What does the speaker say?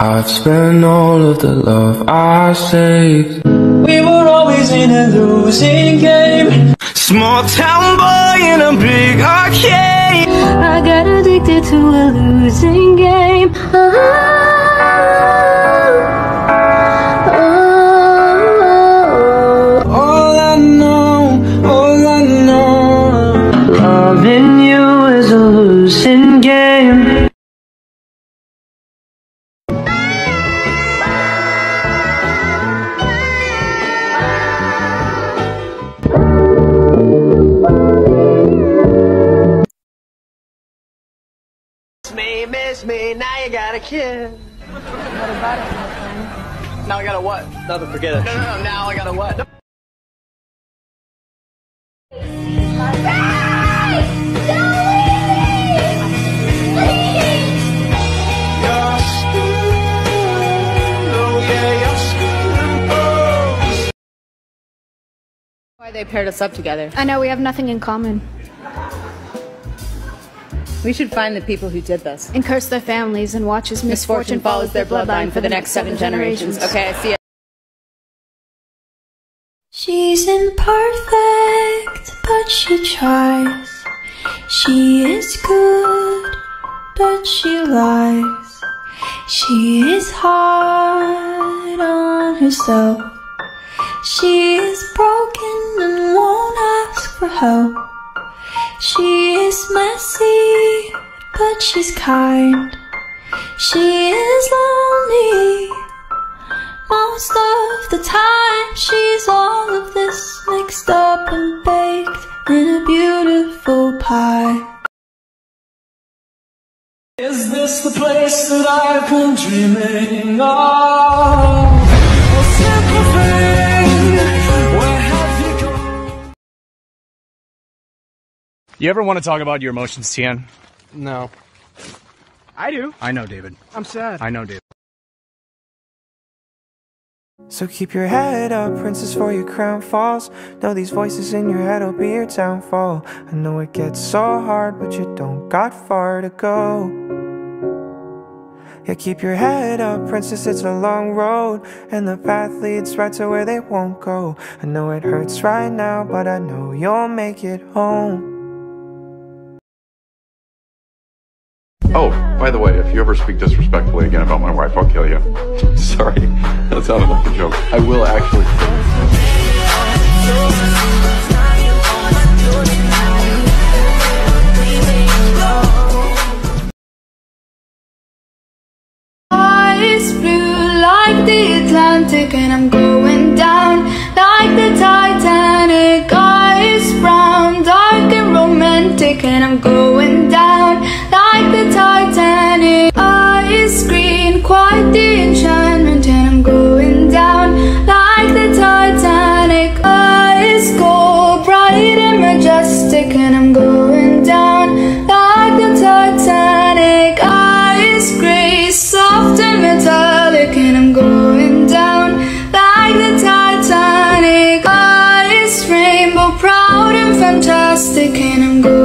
I've spent all of the love I saved. We were always in a losing game. Small town boy in a big arcade. I got addicted to a losing game. Oh, me, me, now you got a kid. What about it, Now I got a what? Nothing, forget it. No, no, no, now I got a what? Why they paired us up together. I know we have nothing in common. We should find the people who did this. And curse their families and watch as Misfortune follows their bloodline for the next seven generations. Okay, I see it. She's imperfect, but she tries. She is good, but she lies. She is hard on herself. She is broken and won't ask for help. She is messy, but she's kind. She is lonely. Most of the time, she's all of this mixed up and baked in a beautiful pie. Is this the place that I've been dreaming of? A simple thing. Where have you gone? You ever want to talk about your emotions, Tian? No. I do. I know, David. I'm sad. I know, David. So keep your head up, princess, for your crown falls. Know these voices in your head will be your downfall. I know it gets so hard, but you don't got far to go. Yeah, keep your head up, princess, it's a long road. And the path leads right to where they won't go. I know it hurts right now, but I know you'll make it home. Oh, by the way, if you ever speak disrespectfully again about my wife, I'll kill you. Sorry, that sounded like a joke. I will actually. Eyes blue like the Atlantic, and I'm going And I'm